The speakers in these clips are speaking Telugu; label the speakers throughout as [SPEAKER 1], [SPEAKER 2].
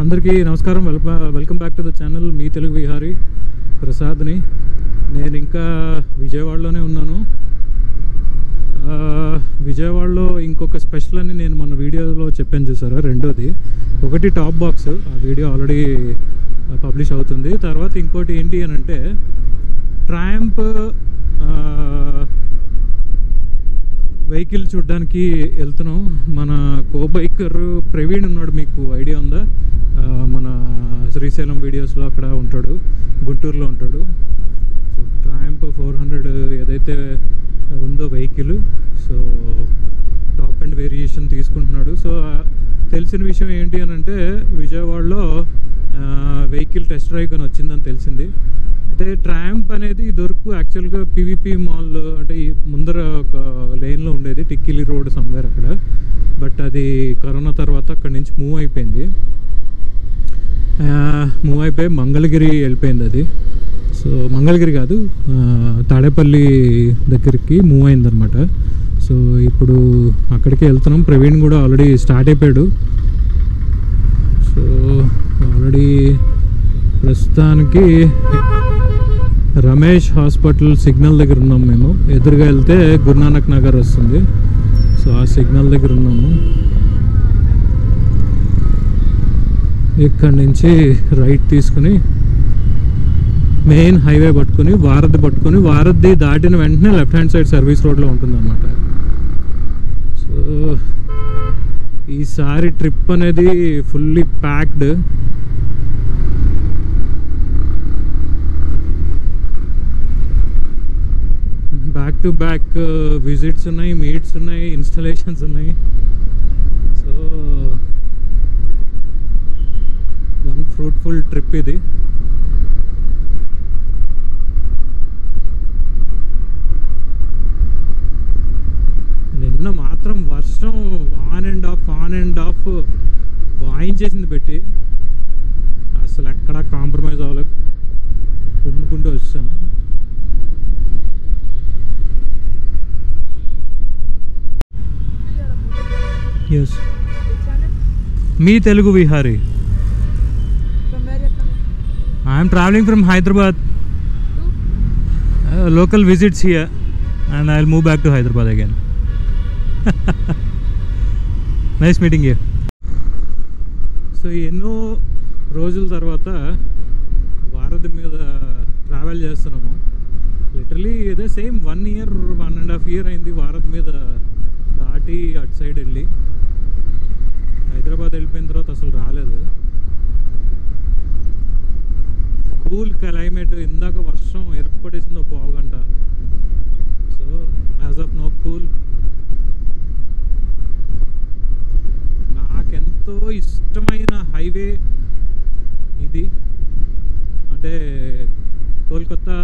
[SPEAKER 1] అందరికీ నమస్కారం. Welcome welcome back to the channel మీ తెలుగు విహారీ ప్రసాద్ని. నేను ఇంకా విజయవాడలోనే ఉన్నాను. విజయవాడలో ఇంకొక స్పెషల్ అని నేను మన వీడియోలో చెప్పాను చూసారా? రెండోది. ఒకటి టాప్ బాక్స్ ఆ వీడియో ఆల్రెడీ పబ్లిష్ అవుతుంది. తర్వాత ఇంకోటి ఏంటి అని అంటే ట్రాంప్ వెహికల్ చూడడానికి వెళ్తున్నాం. మన కో బైకర్ ప్రవీణ్ ఉన్నాడు మీకు ఐడియా ఉందా? మన శ్రీశైలం వీడియోస్లో అక్కడ ఉంటాడు. గుంటూరులో ఉంటాడు. సో ట్రాంప్ ఫోర్ హండ్రెడ్ ఏదైతే ఉందో vehicle. So top and variation తీసుకుంటున్నాడు. సో తెలిసిన విషయం ఏంటి అని అంటే విజయవాడలో వెహికల్ టెస్ట్ డ్రైవ్ అని వచ్చిందని తెలిసింది. అయితే ట్రాంప్ అనేది దొరుకు యాక్చువల్గా పీవీపీ మాల్ అంటే ఈ ముందర ఒక లైన్లో ఉండేది టిక్కిలి రోడ్ సమ్వేర్ అక్కడ. బట్ అది కరోనా తర్వాత అక్కడి నుంచి మూవ్ అయిపోయింది. మూవ్ అయిపోయి మంగళగిరి వెళ్ళిపోయింది అది. సో మంగళగిరి కాదు తాడేపల్లి దగ్గరికి మూవ్ అయిందనమాట సో ఇప్పుడు అక్కడికి వెళ్తున్నాం. ప్రవీణ్ కూడా ఆల్రెడీ స్టార్ట్ అయిపోయాడు. సో ఆల్రెడీ ప్రస్తుతానికి రమేష్ హాస్పిటల్ సిగ్నల్ దగ్గర ఉన్నాం మేము. ఎదురుగా వెళ్తే గురునానక్ నగర్ వస్తుంది. సో ఆ సిగ్నల్ దగ్గర ఉన్నాము. ఇక్కడ నుంచి రైట్ తీసుకుని మెయిన్ హైవే పట్టుకుని వారధి పట్టుకుని వారధి దాటిన వెంటనే లెఫ్ట్ హ్యాండ్ సైడ్ సర్వీస్ రోడ్లో ఉంటుందన్నమాట. సో ఈసారి ట్రిప్ అనేది fully packed back to back visits ఉన్నాయి మీట్స్ ఉన్నాయి ఇన్స్టలేషన్స్ ఉన్నాయి సో వన్ ఫ్రూట్ఫుల్ ట్రిప్ ఇది. నిన్న మాత్రం వర్షం on and off on and off వాయించేసింది పెట్టి. అసలు ఎక్కడా కాంప్రమైజ్ అవ్వలేదు కుమ్ముకుంటూ వచ్చాను yes me
[SPEAKER 2] Telugu Vihari.
[SPEAKER 1] I'm travelling from Hyderabad local visits here and I will move back to Hyderabad again nice meeting you so ఎన్నో రోజుల తర్వాత వారధి మీద ట్రావెల్ చేస్తున్నాము. లిటరలీ ఇదే same one year one and half year అయింది వారధి మీద దాటి అటు సైడ్ వెళ్ళి. హైదరాబాద్ వెళ్ళిపోయిన తర్వాత అసలు రాలేదు. కూల్ క్లైమేట్ ఇందాక వర్షం ఎరప్పటేసింది ఒక పావు గంట. So as of now cool. నాకెంతో ఇష్టమైన హైవే ఇది. అంటే కోల్కతా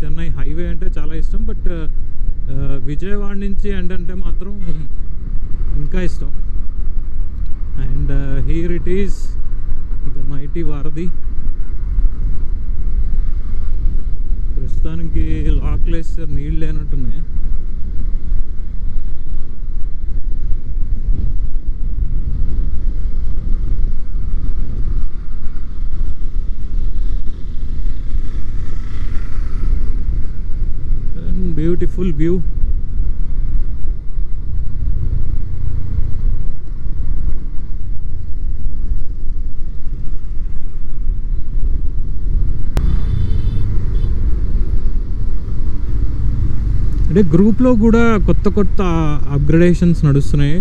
[SPEAKER 1] చెన్నై హైవే అంటే చాలా ఇష్టం బట్ విజయవాడ నుంచి ఏంటంటే మాత్రం ఇంకా ఇష్టం. And here it is the mighty Varadhi ప్రస్తుతానికి లాక్లెస్ నీళ్ళు లేనట్టున్నాయి బ్యూటిఫుల్ వ్యూ అంటే గ్రూప్లో కూడా కొత్త కొత్త అప్గ్రేడేషన్స్ నడుస్తున్నాయి.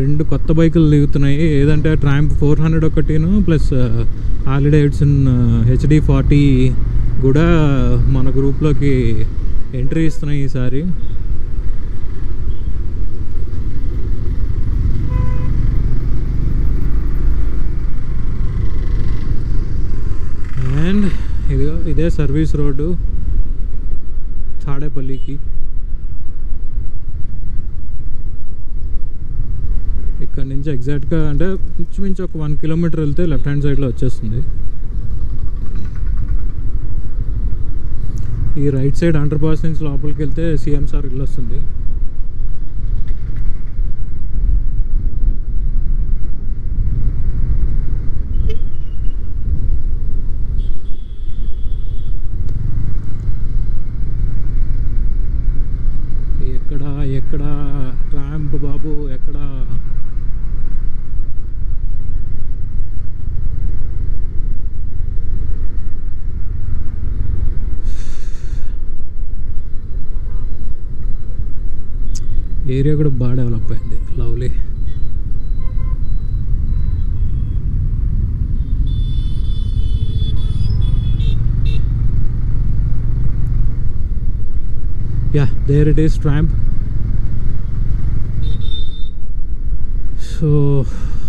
[SPEAKER 1] రెండు కొత్త బైకులు దిగుతున్నాయి. ఏదంటే ట్రాంప్ ఫోర్ హండ్రెడ్ ఒకటిను ప్లస్ హార్లీ హెచ్డి ఫార్టీ కూడా మన గ్రూప్లోకి ఎంట్రీ ఇస్తున్నాయి ఈసారి. అండ్ ఇదిగో ఇదే సర్వీస్ రోడ్డు తాడేపల్లికి. నుంచి ఎగ్జాక్ట్గా అంటే ఇంచుమించు ఒక వన్ కిలోమీటర్ వెళ్తే లెఫ్ట్ హ్యాండ్ సైడ్లో వచ్చేస్తుంది. ఈ రైట్ సైడ్ అండర్ పాస్ నుంచి లోపలికి వెళ్తే సీఎం సార్ ఇల్లు వస్తుంది. ఎక్కడ ఎక్కడ ర్యాంప్ బాబు ఎక్కడ ఏరియా కూడా బాగా డెవలప్ అయింది lovely yeah there it is tramp so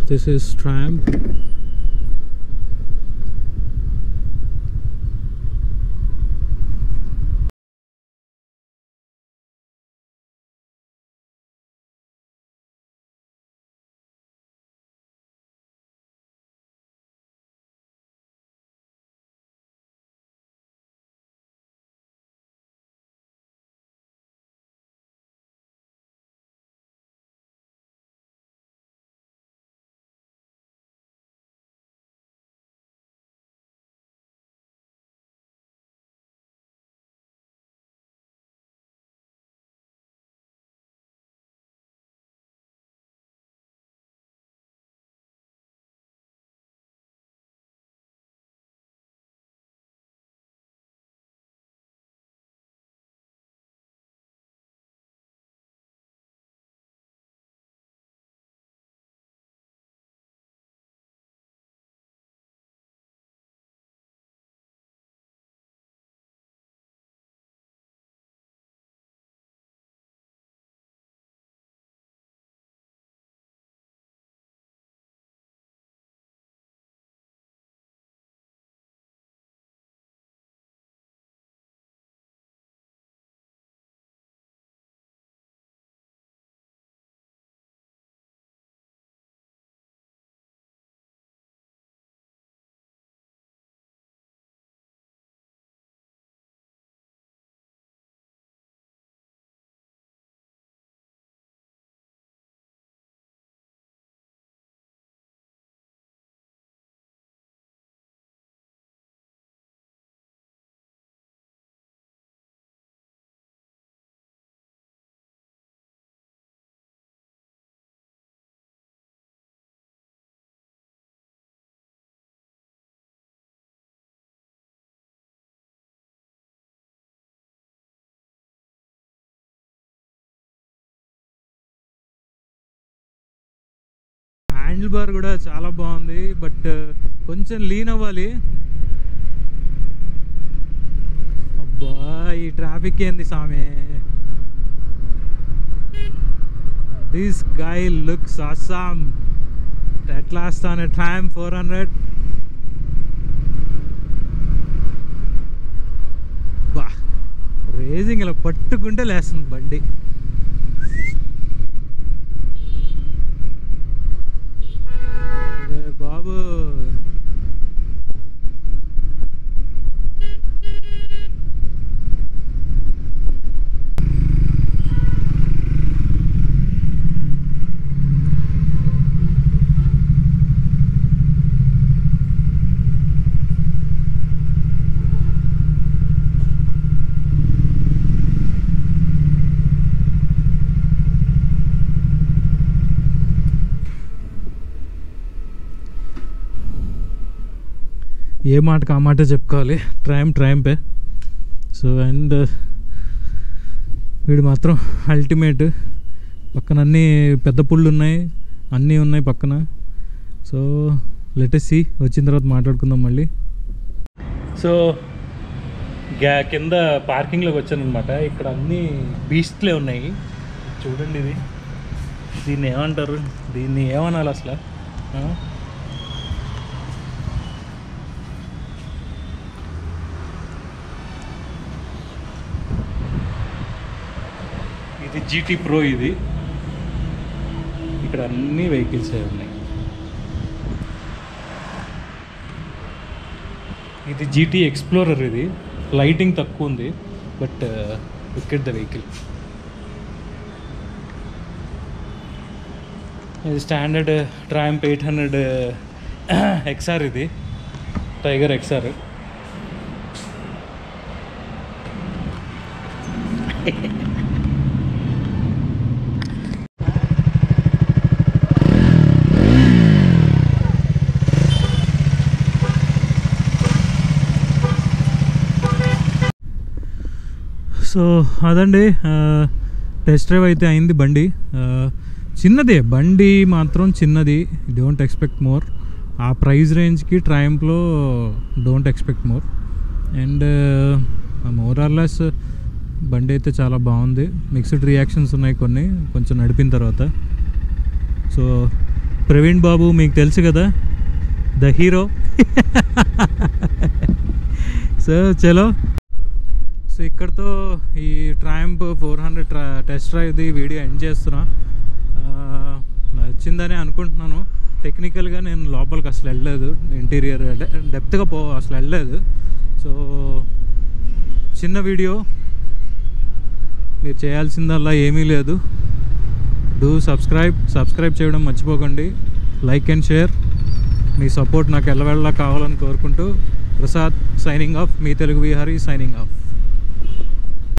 [SPEAKER 1] this is tramp handle bar కూడా చాలా బాగుంది బట్ కొంచెం లీన్ అవ్వాలి. అబ్బా ఈ ట్రాఫిక్ ఏంది సామె? This guy looks awesome at last on Triumph four hundred బా రేజింగ్ ఇలా పట్టుకుంటే లేస్తుంది బండి అరే బాబు ఏ మాటకు ఆ మాట చెప్పుకోవాలి. ట్రైమ్ ట్రైంపే సో అండ్ వీడు మాత్రం అల్టిమేట్ పక్కన అన్నీ పెద్ద పుళ్ళు ఉన్నాయి. అన్నీ ఉన్నాయి పక్కన. సో లెటెస్ట్ సి వచ్చిన తర్వాత మాట్లాడుకుందాం మళ్ళీ. సో గ్యా కింద పార్కింగ్లోకి వచ్చాను అనమాట ఇక్కడ అన్నీ బీస్ట్లే ఉన్నాయి. చూడండి ఇది. దీన్ని ఏమంటారు? దీన్ని ఏమనాలి అసలు? ఇది జీటీ ప్రో ఇది. ఇక్కడ అన్ని వెహికల్స్ ఉన్నాయి. ఇది జీటీ ఎక్స్ప్లోరర్ ఇది. లైటింగ్ తక్కువ ఉంది బట్ వికెట్ ద వెహికల్ ఇది standard Triumph eight hundred XR ఇది. టైగర్ ఎక్స్ఆర్ సో అదండి టెస్ట్ డ్రైవ్ అయితే అయింది బండి. చిన్నది చిన్నదే బండి మాత్రం చిన్నది డోంట్ ఎక్స్పెక్ట్ మోర్ ఆ ప్రైస్ రేంజ్కి ట్రయంప్లో don't expect more and more or less బండి అయితే చాలా బాగుంది. మిక్స్డ్ రియాక్షన్స్ ఉన్నాయి కొన్ని కొంచెం నడిపిన తర్వాత. సో ప్రవీణ్ బాబు మీకు తెలుసు కదా ద హీరో సో చలో సో ఇక్కడతో ఈ ట్రాంప్ ఫోర్ హండ్రెడ్ ట్రా టెస్ట్ డ్రైవ్ది వీడియో ఎండ్ చేస్తున్నా. నచ్చిందని అనుకుంటున్నాను. టెక్నికల్గా నేను లోపలికి అసలు వెళ్ళలేదు. ఇంటీరియర్ డెప్త్గా పో అసలు వెళ్ళలేదు. సో చిన్న వీడియో. మీరు చేయాల్సిందల్లా ఏమీ లేదు. డూ సబ్స్క్రైబ్ సబ్స్క్రైబ్ చేయడం మర్చిపోకండి. Like and share. Me support నాకు ఎల్లవెళ్ళలా కావాలని కోరుకుంటూ ప్రసాద్ సైనింగ్ ఆఫ్. మీ తెలుగు విహారీ సైనింగ్ ఆఫ్.